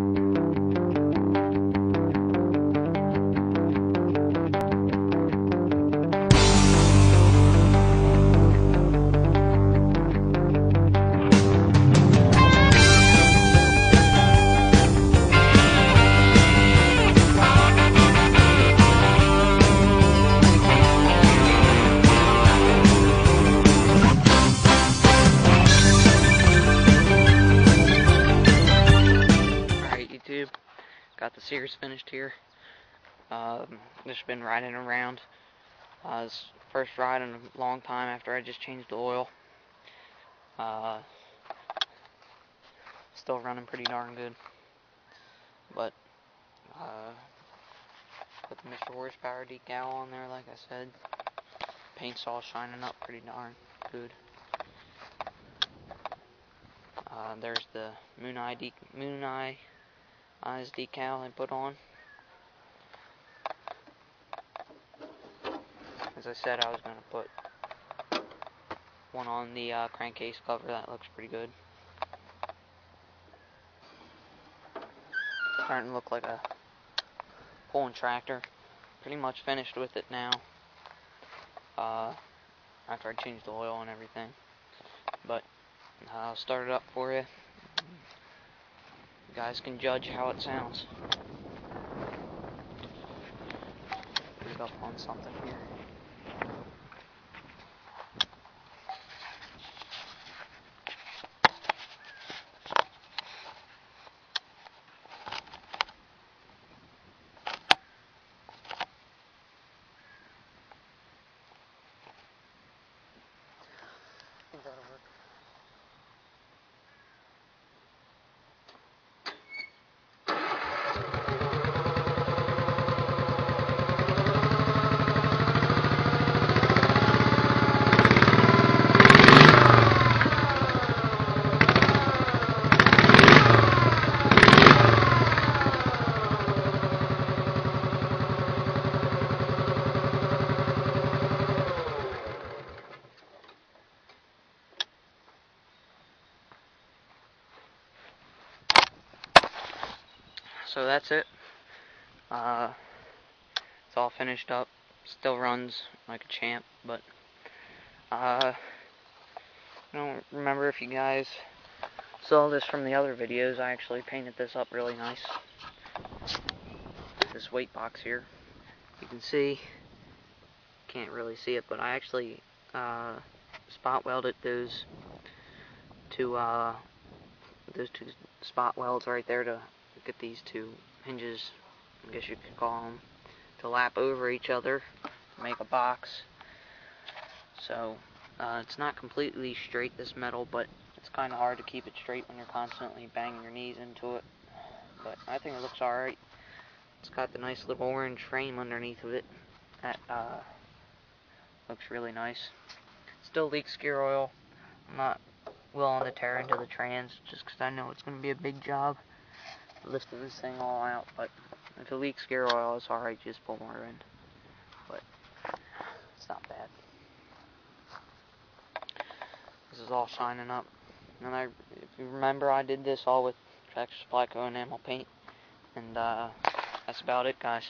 Alright, Got the Sears finished here. Um, just been riding around. Uh, first ride in a long time after I just changed the oil. Uh, still running pretty darn good. But, uh, put the Mr. Horsepower decal on there, like I said. Paint's all shining up pretty darn good. Uh, there's the Moon Eye, de Moon Eye eyes decal I put on. As I said, I was going to put one on the uh, crankcase cover. That looks pretty good. Starting to look like a pulling tractor. Pretty much finished with it now. Uh, after I changed the oil and everything. But I'll start it up for you. You guys can judge how it sounds. Up on something here. So that's it. Uh, it's all finished up. Still runs like a champ, but uh, I don't remember if you guys saw this from the other videos. I actually painted this up really nice. This weight box here. You can see, can't really see it, but I actually uh, spot welded those two uh, those two spot welds right there to get these two hinges, I guess you could call them, to lap over each other make a box. So uh, it's not completely straight this metal, but it's kind of hard to keep it straight when you're constantly banging your knees into it. But I think it looks alright. It's got the nice little orange frame underneath of it. That uh, looks really nice. Still leaks gear oil. I'm not willing to tear into the trans just because I know it's going to be a big job lifting this thing all out. But if it leaks gear oil, it's alright. Just pull more in. But it's not bad. This is all shining up. And I, if you remember, I did this all with Tractor Supply Co. enamel paint. And uh, that's about it, guys.